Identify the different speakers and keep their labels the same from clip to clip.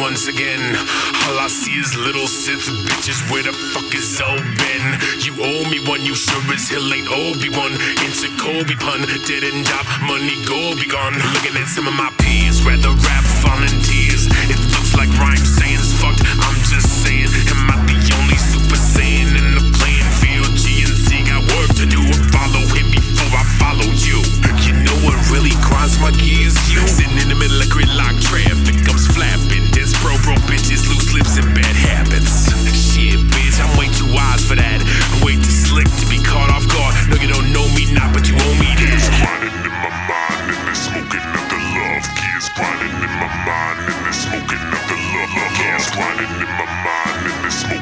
Speaker 1: once again. All I see is little Sith bitches. Where the fuck is open? You owe me one, you sure as hell ain't Obi-Wan. Into Kobe pun, didn't drop money, go be gone. Looking at some of my peers, rather rap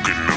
Speaker 1: and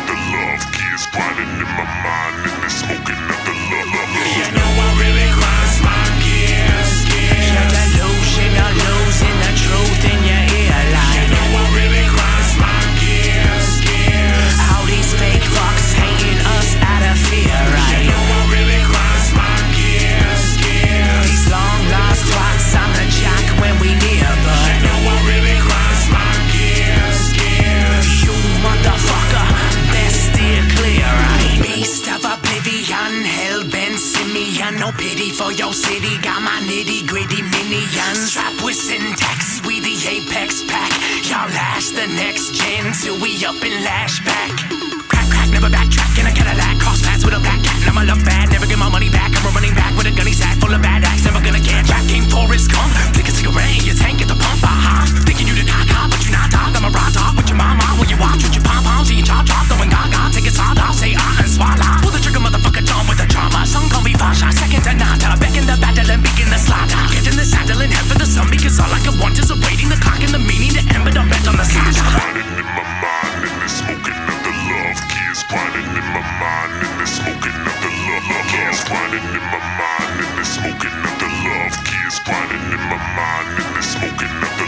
Speaker 2: simian, no pity for your city. Got my nitty gritty minions, strapped with syntax, we the apex pack. Y'all last the next gen till we up and lash back. Crack, crack, never backtrack in a Cadillac. Cross paths with a black cat, and I'ma look bad. Never get my money back. I'm running back with a gunny sack
Speaker 3: mind and they're smoking up the love. Kids grinding in my mind and they're smoking up the love. Kids grinding in my mind and they're smoking up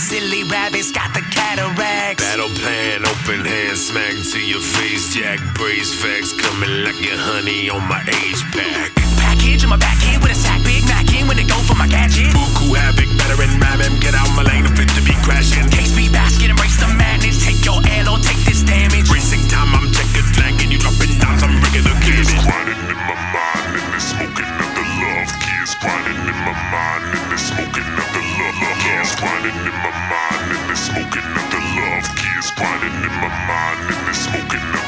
Speaker 2: silly rabbits got the cataracts.
Speaker 1: Battle plan, open hand, smack to your face. Jack brace facts coming like your honey on my age pack.
Speaker 2: Package in my back here with a sack, Big Mac in when they go for my gadget.
Speaker 1: Buku havoc, veteran ram him, get out my lane, I'm fit to be crashing.
Speaker 2: HB basket, embrace the madness. Take your L or take this damage.
Speaker 1: Racing time, I'm checkered flag, and you dropping dimes, I'm regular
Speaker 3: Kids
Speaker 1: gaming.
Speaker 3: grinding in my mind and they're smoking up the love. Kids grinding in my mind and they're smoking up the love. Kids grinding in my mind and they're smoking up the love. Kids grinding in my mind and they're smoking up.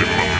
Speaker 3: Minimum.